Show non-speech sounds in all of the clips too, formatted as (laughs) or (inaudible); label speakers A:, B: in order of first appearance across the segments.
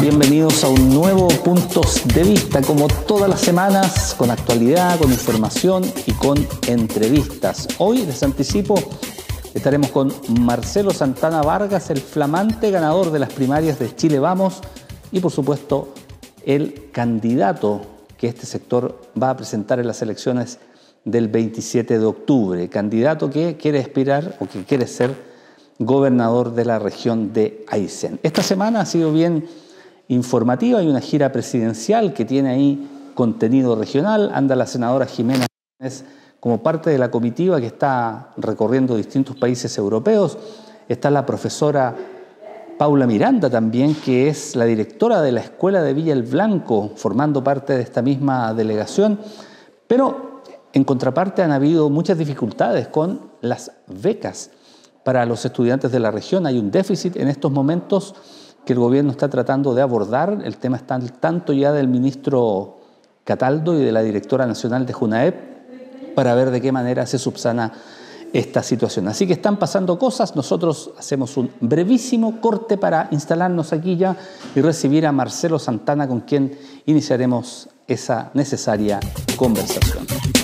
A: Bienvenidos a un nuevo Puntos de Vista, como todas las semanas, con actualidad, con información y con entrevistas. Hoy les anticipo, estaremos con Marcelo Santana Vargas, el flamante ganador de las primarias de Chile Vamos y por supuesto el candidato que este sector va a presentar en las elecciones del 27 de octubre, candidato que quiere aspirar o que quiere ser gobernador de la región de Aysén. Esta semana ha sido bien informativa, hay una gira presidencial que tiene ahí contenido regional, anda la senadora Jimena como parte de la comitiva que está recorriendo distintos países europeos, está la profesora Paula Miranda también, que es la directora de la Escuela de Villa el Blanco, formando parte de esta misma delegación, pero en contraparte han habido muchas dificultades con las becas para los estudiantes de la región. Hay un déficit en estos momentos que el gobierno está tratando de abordar. El tema está al tanto ya del ministro Cataldo y de la directora nacional de JUNAEP para ver de qué manera se subsana esta situación. Así que están pasando cosas. Nosotros hacemos un brevísimo corte para instalarnos aquí ya y recibir a Marcelo Santana con quien iniciaremos esa necesaria conversación.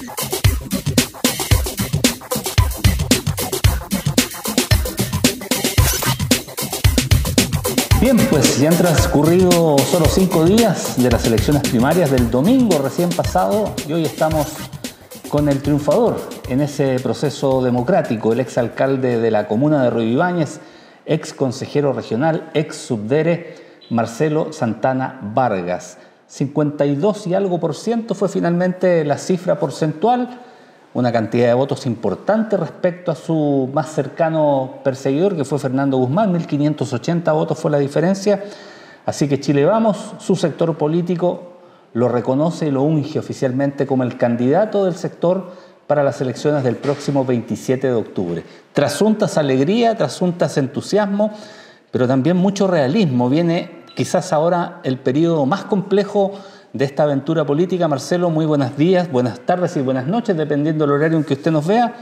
A: Bien, pues ya han transcurrido solo cinco días de las elecciones primarias del domingo recién pasado y hoy estamos con el triunfador en ese proceso democrático, el exalcalde de la comuna de Ruibáñez, ex consejero regional, ex subdere, Marcelo Santana Vargas. 52 y algo por ciento fue finalmente la cifra porcentual una cantidad de votos importante respecto a su más cercano perseguidor, que fue Fernando Guzmán, 1.580 votos fue la diferencia. Así que Chile Vamos, su sector político, lo reconoce y lo unge oficialmente como el candidato del sector para las elecciones del próximo 27 de octubre. Trasuntas alegría, trasuntas entusiasmo, pero también mucho realismo. Viene quizás ahora el periodo más complejo de esta aventura política. Marcelo, muy buenos días, buenas tardes y buenas noches, dependiendo del horario en que usted nos vea.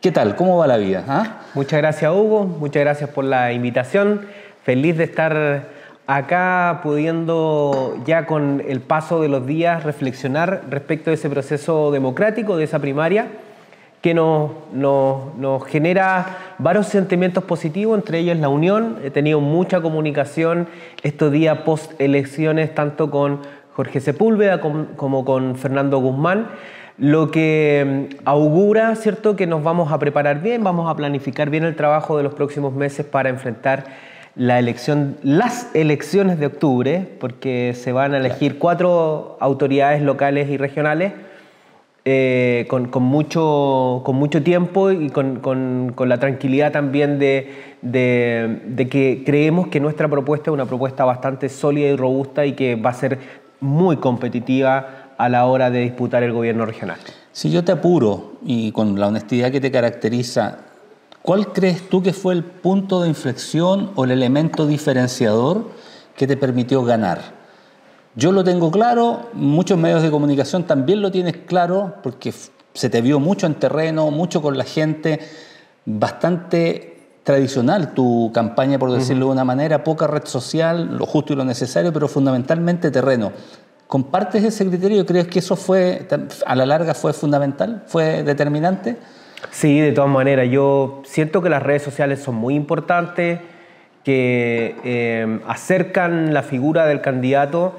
A: ¿Qué tal? ¿Cómo va la vida?
B: Ah? Muchas gracias, Hugo. Muchas gracias por la invitación. Feliz de estar acá pudiendo ya con el paso de los días reflexionar respecto de ese proceso democrático, de esa primaria, que nos, nos, nos, genera varios sentimientos positivos, entre ellos la unión. He tenido mucha comunicación estos días post elecciones, tanto con Jorge Sepúlveda como con Fernando Guzmán, lo que mm, augura, ¿cierto?, que nos vamos a preparar bien, vamos a planificar bien el trabajo de los próximos meses para enfrentar la elección, las elecciones de octubre, porque se van a elegir cuatro autoridades locales y regionales eh, con, mucho, con mucho tiempo y con, la tranquilidad también de, de, que creemos que nuestra propuesta es una propuesta bastante sólida y robusta y que va a ser muy competitiva a la hora de disputar el gobierno regional.
A: Si yo te apuro y con la honestidad que te caracteriza, ¿cuál crees tú que fue el punto de inflexión o el elemento diferenciador que te permitió ganar? Yo lo tengo claro, muchos medios de comunicación también lo tienes claro, porque se te vio mucho en terreno, mucho con la gente, bastante tradicional tu campaña, por decirlo de una manera, poca red social, lo justo y lo necesario, pero fundamentalmente terreno. ¿Compartes ese criterio? ¿Crees que eso fue, a la larga fue fundamental, fue determinante?
B: Sí, de todas maneras. Yo siento que las redes sociales son muy importantes, que eh, acercan la figura del candidato,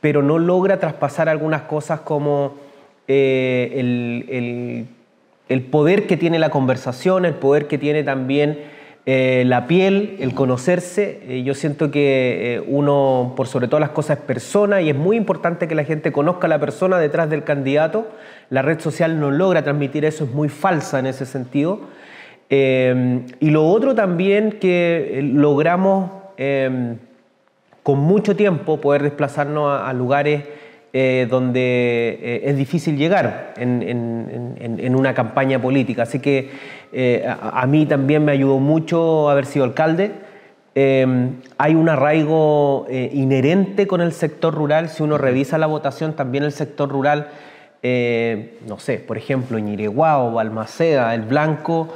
B: pero no logra traspasar algunas cosas como eh, el, el poder que tiene la conversación, el poder que tiene también eh, la piel, el conocerse. Eh, yo siento que eh, uno, por sobre todas las cosas, es persona y es muy importante que la gente conozca a la persona detrás del candidato. La red social no logra transmitir eso, es muy falsa en ese sentido. y lo otro también que logramos con mucho tiempo poder desplazarnos a lugares eh, donde eh, es difícil llegar en, una campaña política. Así que eh, a, mí también me ayudó mucho haber sido alcalde. hay un arraigo inherente con el sector rural. Si uno revisa la votación, también el sector rural, no sé, por ejemplo, Ñireguao, Balmaceda, El Blanco,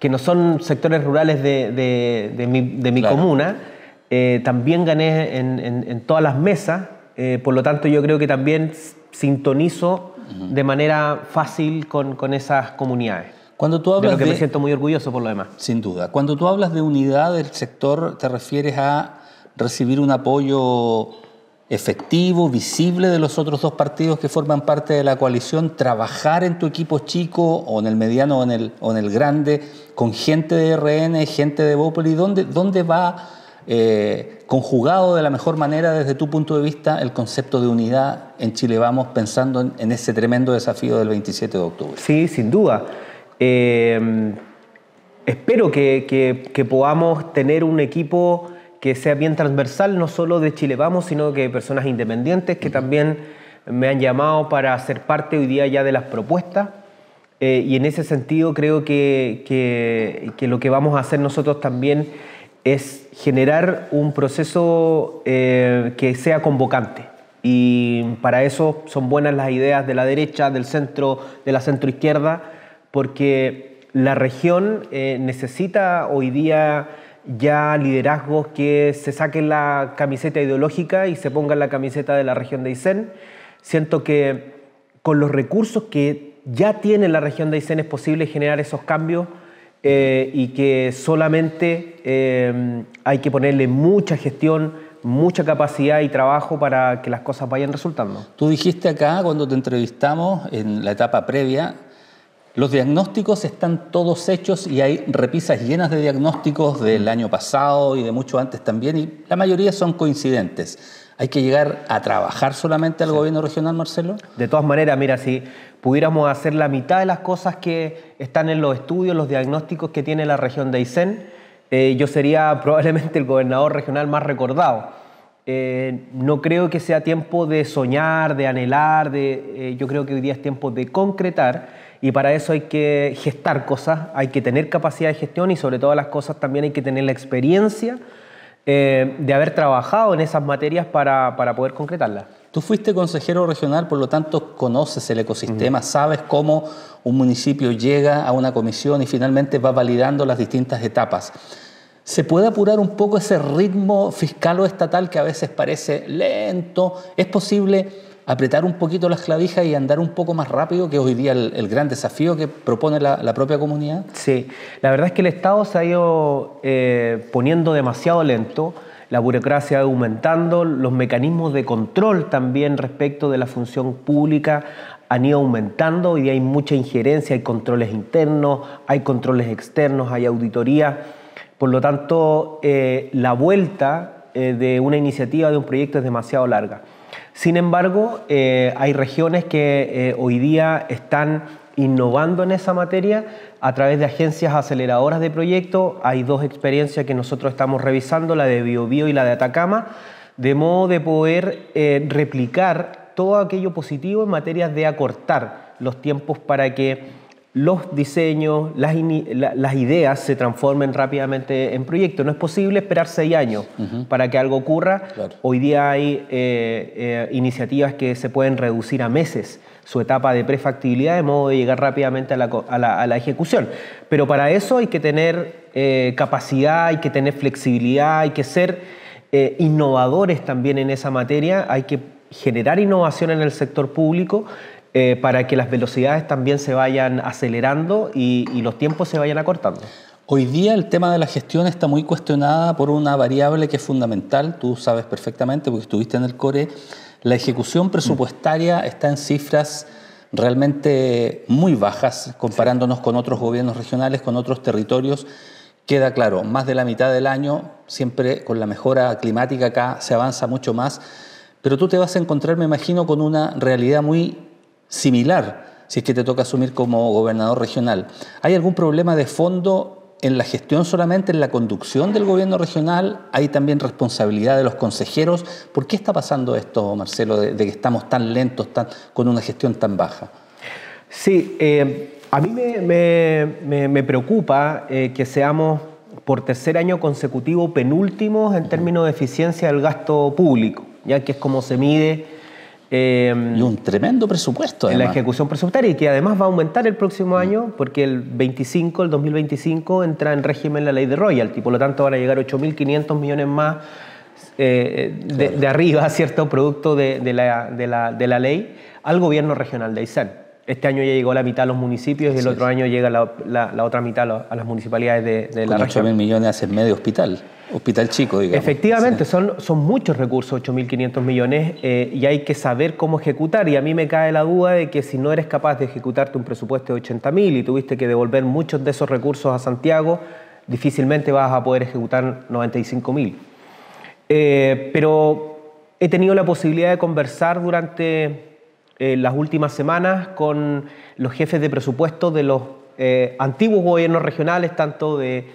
B: que no son sectores rurales de, mi, comuna, eh, también gané en, todas las mesas, eh, por lo tanto yo creo que también sintonizo de manera fácil con, con esas comunidades.
A: Cuando tú hablas
B: de lo que me siento muy orgulloso por lo demás.
A: Sin duda. Cuando tú hablas de unidad del sector, ¿te refieres a recibir un apoyo efectivo, visible de los otros dos partidos que forman parte de la coalición, trabajar en tu equipo chico o en el mediano o en el, o en el grande, con gente de RN, gente de Bopoli, ¿dónde, dónde va eh, conjugado de la mejor manera desde tu punto de vista el concepto de unidad en Chile Vamos pensando en, ese tremendo desafío del 27 de octubre?
B: Sí, sin duda. Eh, espero que, que podamos tener un equipo que sea bien transversal, no solo de Chile Vamos, sino que personas independientes que también me han llamado para ser parte hoy día ya de las propuestas. Eh, y en ese sentido creo que, que, lo que vamos a hacer nosotros también es generar un proceso eh, que sea convocante. Y para eso son buenas las ideas de la derecha, del centro, de la centroizquierda, porque la región eh, necesita hoy día ya liderazgos que se saquen la camiseta ideológica y se pongan la camiseta de la región de Aysén. Siento que con los recursos que ya tiene la región de Aysén es posible generar esos cambios eh, y que solamente eh, hay que ponerle mucha gestión, mucha capacidad y trabajo para que las cosas vayan resultando.
A: Tú dijiste acá cuando te entrevistamos en la etapa previa los diagnósticos están todos hechos y hay repisas llenas de diagnósticos del año pasado y de mucho antes también, y la mayoría son coincidentes. ¿Hay que llegar a trabajar solamente al gobierno regional, Marcelo?
B: De todas maneras, mira, si pudiéramos hacer la mitad de las cosas que están en los estudios, los diagnósticos que tiene la región de Aysén, eh, yo sería (laughs) probablemente el gobernador regional más recordado. Eh, no creo que sea tiempo de soñar, de anhelar, de, eh, yo creo que hoy día es tiempo de concretar y para eso hay que gestar cosas, hay que tener capacidad de gestión y sobre todas las cosas también hay que tener la experiencia eh, de haber trabajado en esas materias para, para, poder concretarlas.
A: Tú fuiste consejero regional, por lo tanto conoces el ecosistema, sabes cómo un municipio llega a una comisión y finalmente va validando las distintas etapas. ¿Se puede apurar un poco ese ritmo fiscal o estatal que a veces parece lento? ¿Es posible apretar un poquito las clavijas y andar un poco más rápido, que hoy día el, gran desafío que propone la, propia comunidad?
B: Sí, la verdad es que el Estado se ha ido eh, poniendo demasiado lento, la burocracia aumentando, los mecanismos de control también respecto de la función pública han ido aumentando, día hay mucha injerencia, hay controles internos, hay controles externos, hay auditoría, por lo tanto eh, la vuelta eh, de una iniciativa, de un proyecto es demasiado larga. Sin embargo, eh, hay regiones que eh, hoy día están innovando en esa materia a través de agencias aceleradoras de proyectos. Hay dos experiencias que nosotros estamos revisando, la de Biobío y la de Atacama, de modo de poder eh, replicar todo aquello positivo en materia de acortar los tiempos para que los diseños, las, ideas se transformen rápidamente en proyectos. No es posible esperar seis años para que algo ocurra. Hoy día hay eh, eh, iniciativas que se pueden reducir a meses su etapa de prefactibilidad de modo de llegar rápidamente a la, ejecución. Pero para eso hay que tener eh, capacidad, hay que tener flexibilidad, hay que ser innovadores también en esa materia, hay que generar innovación en el sector público eh, para que las velocidades también se vayan acelerando y, los tiempos se vayan acortando.
A: Hoy día el tema de la gestión está muy cuestionada por una variable que es fundamental, tú sabes perfectamente porque estuviste en el CORE, la ejecución presupuestaria está en cifras realmente muy bajas comparándonos con otros gobiernos regionales, con otros territorios. Queda claro, más de la mitad del año, siempre con la mejora climática acá se avanza mucho más, pero tú te vas a encontrar, me imagino, con una realidad muy similar si es que te toca asumir como gobernador regional. ¿Hay algún problema de fondo en la gestión solamente, en la conducción del gobierno regional? ¿Hay también responsabilidad de los consejeros? ¿Por qué está pasando esto, Marcelo, de, que estamos tan lentos, tan, con una gestión tan baja?
B: Sí, eh, a mí me, preocupa eh, que seamos por tercer año consecutivo penúltimos en términos de eficiencia del gasto público, ya que es como se mide
A: Em, y un tremendo presupuesto.
B: En la ejecución presupuestaria y que además va a aumentar el próximo mm. año porque el 25, el 2025 entra en régimen la ley de royalty, por lo tanto van a llegar 8.500 millones más de, arriba, (laughs) ¿cierto? Producto de, la, de, la, ley, al gobierno regional de Aysén. Este año ya llegó la mitad a los municipios y el otro año llega la, otra mitad a las municipalidades de, la región. 8
A: mil millones hace medio hospital, hospital chico, digamos.
B: Efectivamente, son, son muchos recursos, 8.500 millones, eh, y hay que saber cómo ejecutar. Y a mí me cae la duda de que si no eres capaz de ejecutarte un presupuesto de 80.000 y tuviste que devolver muchos de esos recursos a Santiago, difícilmente vas a poder ejecutar 95.000. Eh, pero he tenido la posibilidad de conversar durante eh, las últimas semanas con los jefes de presupuesto de los eh, antiguos gobiernos regionales, tanto de,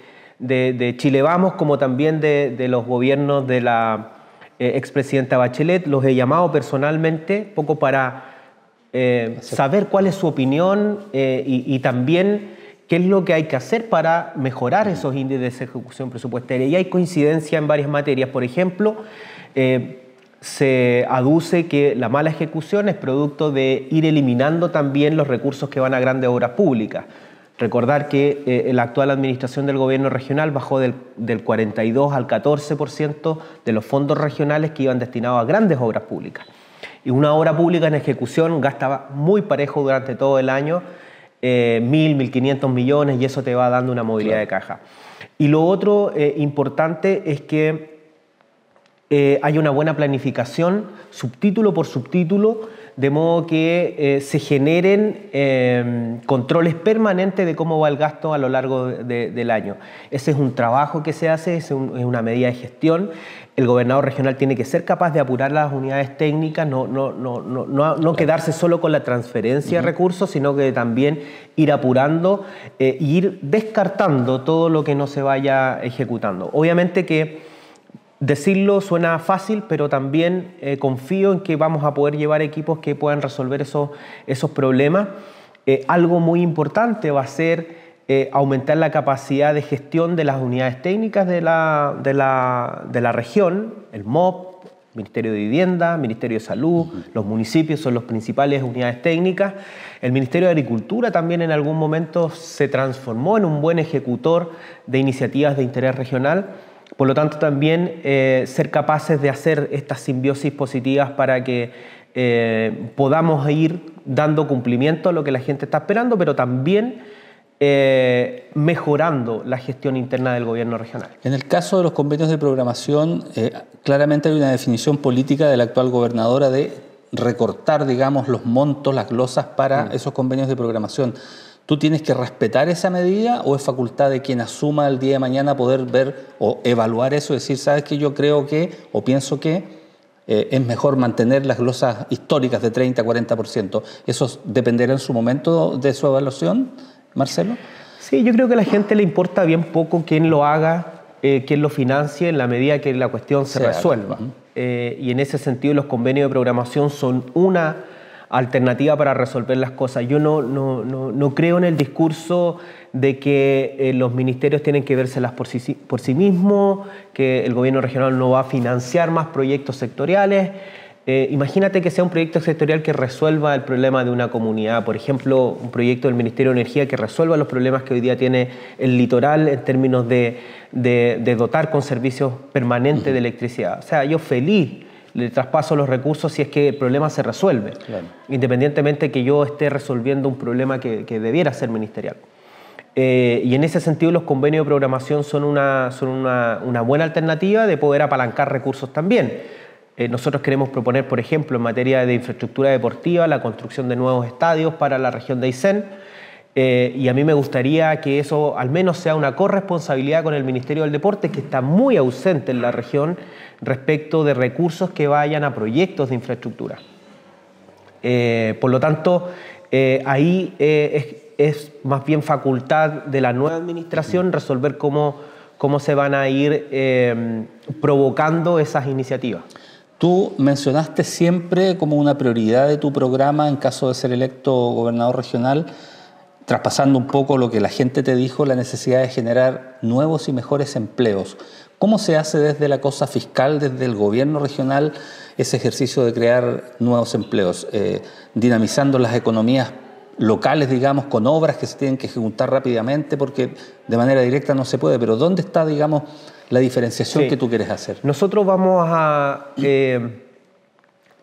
B: Chile Vamos como también de, los gobiernos de la eh, expresidenta Bachelet. Los he llamado personalmente, poco para saber cuál es su opinión y, también qué es lo que hay que hacer para mejorar esos índices de ejecución presupuestaria. Y hay coincidencia en varias materias. Por ejemplo, se aduce que la mala ejecución es producto de ir eliminando también los recursos que van a grandes obras públicas. Recordar que eh, la actual administración del gobierno regional bajó del, 42 al 14% de los fondos regionales que iban destinados a grandes obras públicas. Y una obra pública en ejecución gastaba muy parejo durante todo el año, eh, 1.000, 1.500 millones, y eso te va dando una movilidad de caja. Y lo otro eh, importante es que eh, hay una buena planificación, subtítulo por subtítulo, de modo que eh, se generen eh, controles permanentes de cómo va el gasto a lo largo del año. Ese es un trabajo que se hace, es, una medida de gestión. El gobernador regional tiene que ser capaz de apurar las unidades técnicas, no, no, no, no quedarse solo con la transferencia de recursos, sino que también ir apurando e ir descartando todo lo que no se vaya ejecutando. Obviamente que Decirlo suena fácil, pero también eh, confío en que vamos a poder llevar equipos que puedan resolver esos, esos problemas. Eh, algo muy importante va a ser eh, aumentar la capacidad de gestión de las unidades técnicas de la, de la, de la región, el MOP, Ministerio de Vivienda, Ministerio de Salud, los municipios son las principales unidades técnicas. El Ministerio de Agricultura también en algún momento se transformó en un buen ejecutor de iniciativas de interés regional por lo tanto, también eh, ser capaces de hacer estas simbiosis positivas para que eh, podamos ir dando cumplimiento a lo que la gente está esperando, pero también eh, mejorando la gestión interna del gobierno regional.
A: En el caso de los convenios de programación, claramente hay una definición política de la actual gobernadora de recortar, digamos, los montos, las glosas para mm. esos convenios de programación. ¿Tú tienes que respetar esa medida o es facultad de quien asuma el día de mañana poder ver o evaluar eso y decir, sabes que yo creo que o pienso que eh, es mejor mantener las glosas históricas de 30 a 40%? ¿Eso dependerá en su momento de su evaluación, Marcelo?
B: Sí, yo creo que a la gente le importa bien poco quién lo haga, eh, quién lo financie en la medida que la cuestión se, resuelva. Eh, y en ese sentido los convenios de programación son una alternativa para resolver las cosas. Yo no, no, no, creo en el discurso de que eh, los ministerios tienen que vérselas por sí, por sí mismos, que el gobierno regional no va a financiar más proyectos sectoriales. Eh, imagínate que sea un proyecto sectorial que resuelva el problema de una comunidad, por ejemplo, un proyecto del Ministerio de Energía que resuelva los problemas que hoy día tiene el litoral en términos de, de, dotar con servicios permanentes de electricidad. O sea, yo feliz le traspaso los recursos si es que el problema se resuelve, independientemente que yo esté resolviendo un problema que, debiera ser ministerial. Eh, y en ese sentido los convenios de programación son una, son una, buena alternativa de poder apalancar recursos también. Eh, nosotros queremos proponer, por ejemplo, en materia de infraestructura deportiva, la construcción de nuevos estadios para la región de Aysén, eh, y a mí me gustaría que eso al menos sea una corresponsabilidad con el Ministerio del Deporte, que está muy ausente en la región respecto de recursos que vayan a proyectos de infraestructura. Eh, por lo tanto, eh, ahí es, más bien facultad de la nueva administración resolver cómo, cómo se van a ir provocando esas iniciativas.
A: Tú mencionaste siempre como una prioridad de tu programa en caso de ser electo gobernador regional traspasando un poco lo que la gente te dijo, la necesidad de generar nuevos y mejores empleos. ¿Cómo se hace desde la cosa fiscal, desde el gobierno regional, ese ejercicio de crear nuevos empleos? Eh, dinamizando las economías locales, digamos, con obras que se tienen que ejecutar rápidamente, porque de manera directa no se puede, pero ¿dónde está, digamos, la diferenciación que tú quieres hacer.
B: Nosotros vamos a eh,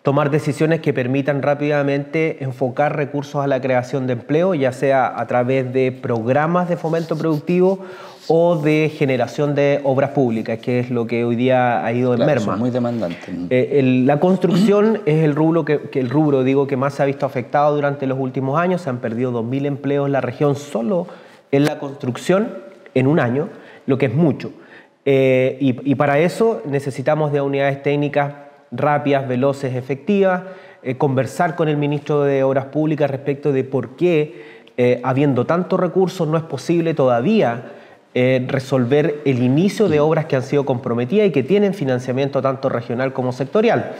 B: tomar decisiones que permitan rápidamente enfocar recursos a la creación de empleo, ya sea a través de programas de fomento productivo o de generación de obras públicas, que es lo que hoy día ha ido en merma.
A: muy demandante.
B: Eh, la construcción (clears throat) es el rubro que, el rubro digo que más se ha visto afectado durante los últimos años. Se han perdido 2.000 empleos en la región solo en la construcción en un año, lo que es mucho. Eh, y, para eso necesitamos de unidades técnicas rápidas, veloces, efectivas, eh, conversar con el ministro de Obras Públicas respecto de por qué, habiendo tantos recursos, no es posible todavía eh, resolver el inicio de obras que han sido comprometidas y que tienen financiamiento tanto regional como sectorial.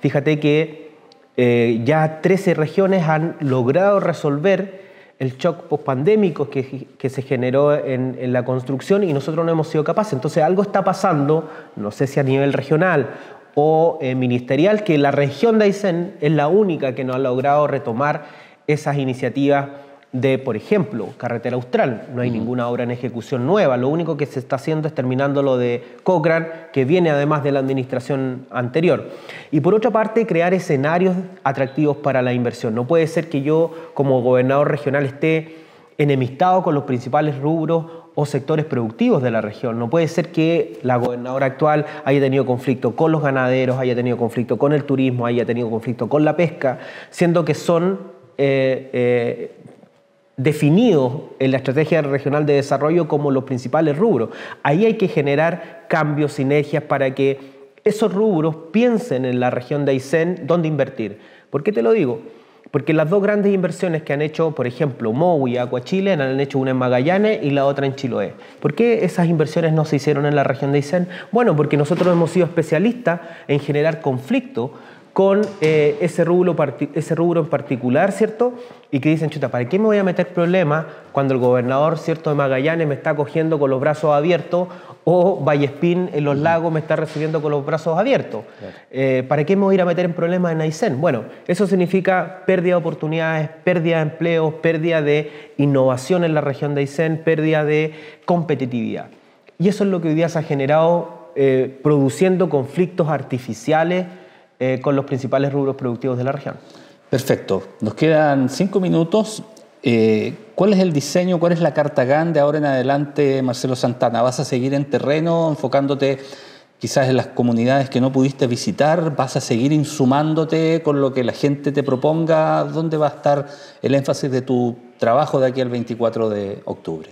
B: Fíjate que eh, ya 13 regiones han logrado resolver el shock pospandémico que, que se generó en, la construcción y nosotros no hemos sido capaces. Entonces algo está pasando, no sé si a nivel regional o eh, ministerial, que la región de Aysén es la única que no ha logrado retomar esas iniciativas de, por ejemplo, Carretera Austral. No hay ninguna obra en ejecución nueva. Lo único que se está haciendo es terminando lo de Cochrane, que viene además de la administración anterior. Y por otra parte, crear escenarios atractivos para la inversión. No puede ser que yo, como gobernador regional, esté enemistado con los principales rubros o sectores productivos de la región. No puede ser que la gobernadora actual haya tenido conflicto con los ganaderos, haya tenido conflicto con el turismo, haya tenido conflicto con la pesca, siendo que son eh, eh, definidos en la estrategia regional de desarrollo como los principales rubros. Ahí hay que generar cambios, sinergias para que esos rubros piensen en la región de Aysén dónde invertir. ¿Por qué te lo digo? Porque las dos grandes inversiones que han hecho, por ejemplo, MOU y Chile, han hecho una en Magallanes y la otra en Chiloé. ¿Por qué esas inversiones no se hicieron en la región de Aysén? Bueno, porque nosotros hemos sido especialistas en generar conflicto con eh, ese, rubro, ese rubro en particular, ¿cierto? Y que dicen, chuta, ¿para qué me voy a meter problemas cuando el gobernador, ¿cierto?, de Magallanes me está cogiendo con los brazos abiertos o Vallespín en los lagos me está recibiendo con los brazos abiertos. Eh, ¿Para qué me voy a ir a meter en problemas en Aysén? Bueno, eso significa pérdida de oportunidades, pérdida de empleos, pérdida de innovación en la región de Aysén, pérdida de competitividad. Y eso es lo que hoy día se ha generado eh, produciendo conflictos artificiales eh, con los principales rubros productivos de la región.
A: Perfecto. Nos quedan cinco minutos. Eh, ¿Cuál es el diseño, cuál es la carta GAN de ahora en adelante, Marcelo Santana? ¿Vas a seguir en terreno, enfocándote quizás en las comunidades que no pudiste visitar? ¿Vas a seguir insumándote con lo que la gente te proponga? ¿Dónde va a estar el énfasis de tu trabajo de aquí al 24 de octubre?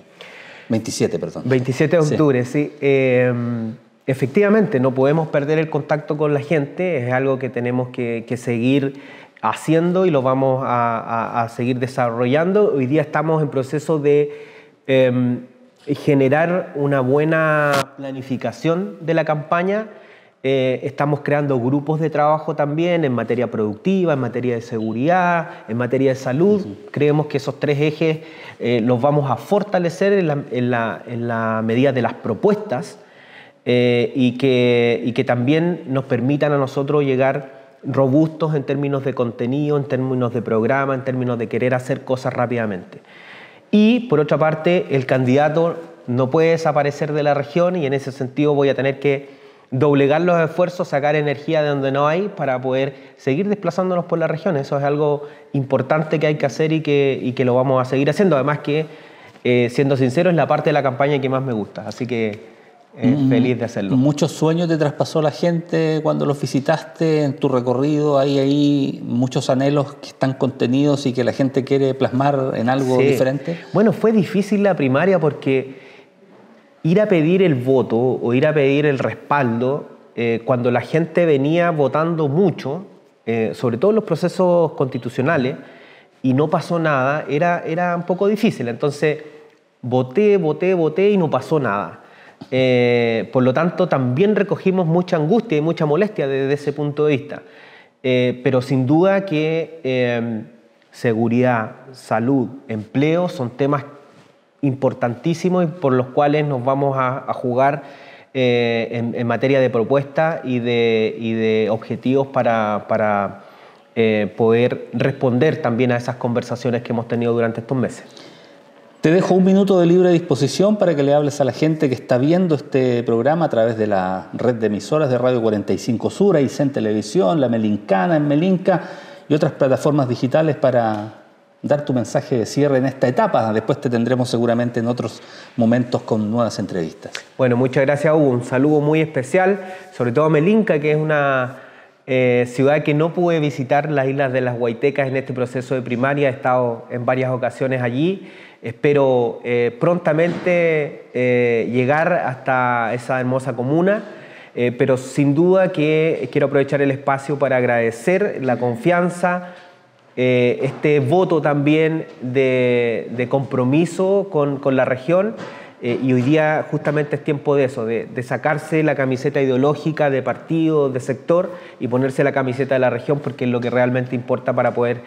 A: 27, perdón.
B: 27 de octubre, sí. Em, Efectivamente, no podemos perder el contacto con la gente, es algo que tenemos que, seguir haciendo y lo vamos a, seguir desarrollando. Hoy día estamos en proceso de em, generar una buena planificación de la campaña. Eh, estamos creando grupos de trabajo también en materia productiva, en materia de seguridad, en materia de salud. Creemos que esos tres ejes eh, los vamos a fortalecer en la medida de las propuestas eh, y, que, y que también nos permitan a nosotros llegar robustos en términos de contenido, en términos de programa, en términos de querer hacer cosas rápidamente. Y por otra parte, el candidato no puede desaparecer de la región y en ese sentido voy a tener que doblegar los esfuerzos, sacar energía de donde no hay para poder seguir desplazándonos por la región. Eso es algo importante que hay que hacer y que, y que lo vamos a seguir haciendo. Además que, eh, siendo sincero, es la parte de la campaña que más me gusta. Así que Mm, feliz de hacerlo.
A: Muchos sueños te traspasó la gente cuando los visitaste en tu recorrido. Hay ahí muchos anhelos que están contenidos y que la gente quiere plasmar en algo diferente.
B: Bueno, fue difícil la primaria porque ir a pedir el voto o ir a pedir el respaldo eh, cuando la gente venía votando mucho, eh, sobre todo en los procesos constitucionales, y no pasó nada, era, era un poco difícil. Entonces, voté, voté, voté y no pasó nada. Eh, por lo tanto, también recogimos mucha angustia y mucha molestia desde ese punto de vista. Eh, pero sin duda que eh, seguridad, salud, empleo son temas importantísimos y por los cuales nos vamos a, jugar en, materia de propuestas y de, objetivos para poder responder también a esas conversaciones que hemos tenido durante estos meses.
A: Te dejo un minuto de libre disposición para que le hables a la gente que está viendo este programa a través de la red de emisoras de Radio 45 Sur, en Televisión, La Melincana en Melinca y otras plataformas digitales para dar tu mensaje de cierre en esta etapa. Después te tendremos seguramente en otros momentos con nuevas entrevistas.
B: Bueno, muchas gracias Hugo. Un saludo muy especial, sobre todo a Melinca, que es una eh, ciudad que no pude visitar las Islas de las Huaytecas en este proceso de primaria. He estado en varias ocasiones allí Espero eh, prontamente eh, llegar hasta esa hermosa comuna, eh, pero sin duda que quiero aprovechar el espacio para agradecer la confianza, este voto también de, compromiso con, la región. y hoy día justamente es tiempo de eso, de, de, sacarse la camiseta ideológica de partido, de sector y ponerse la camiseta de la región porque es lo que realmente importa para poder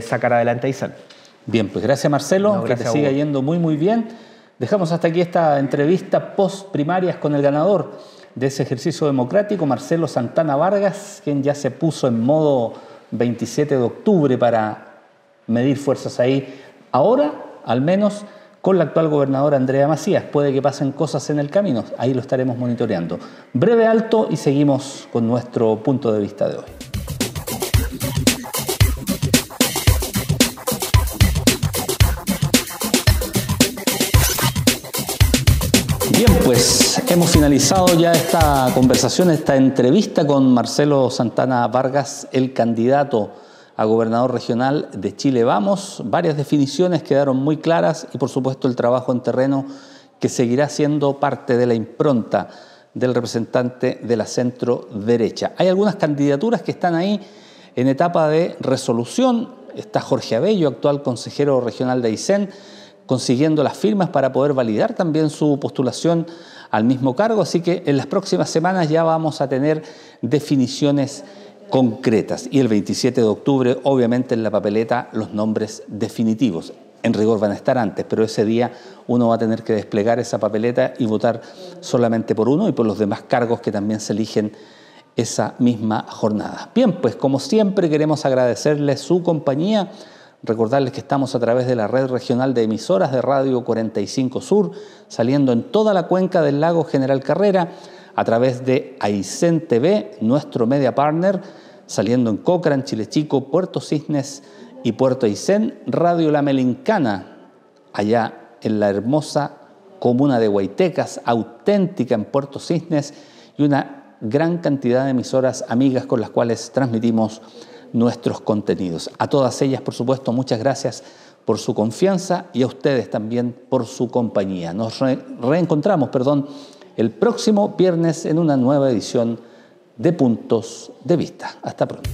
B: sacar adelante a ISAN.
A: Bien, pues gracias Marcelo, que te siga yendo muy muy bien. Dejamos hasta aquí esta entrevista post primarias con el ganador de ese ejercicio democrático, Marcelo Santana Vargas, quien ya se puso en modo 27 de octubre para medir fuerzas ahí. Ahora, al menos, con la actual gobernadora Andrea Macías. Puede que pasen cosas en el camino, ahí lo estaremos monitoreando. Breve alto y seguimos con nuestro punto de vista de hoy. Pues hemos finalizado ya esta conversación, esta entrevista con Marcelo Santana Vargas, el candidato a gobernador regional de Chile Vamos. Varias definiciones quedaron muy claras y por supuesto el trabajo en terreno que seguirá siendo parte de la impronta del representante de la centro derecha. Hay algunas candidaturas que están ahí en etapa de resolución. Está Jorge Abello, actual consejero regional de Aysén consiguiendo las firmas para poder validar también su postulación al mismo cargo, así que en las próximas semanas ya vamos a tener definiciones concretas y el 27 de octubre obviamente en la papeleta los nombres definitivos. En rigor van a estar antes, pero ese día uno va a tener que desplegar esa papeleta y votar solamente por uno y por los demás cargos que también se eligen esa misma jornada. Bien, pues como siempre queremos agradecerles su compañía Recordarles que estamos a través de la red regional de emisoras de Radio 45 Sur, saliendo en toda la cuenca del lago General Carrera, a través de Aysén TV, nuestro media partner, saliendo en Cochrane, Chile Chico, Puerto Cisnes y Puerto Aysén, Radio La Melincana, allá en la hermosa comuna de Huaytecas, auténtica en Puerto Cisnes, y una gran cantidad de emisoras amigas con las cuales transmitimos nuestros contenidos. A todas ellas, por supuesto, muchas gracias por su confianza y a ustedes también por su compañía. Nos reencontramos, perdón, el próximo viernes en una nueva edición de Puntos de Vista. Hasta pronto.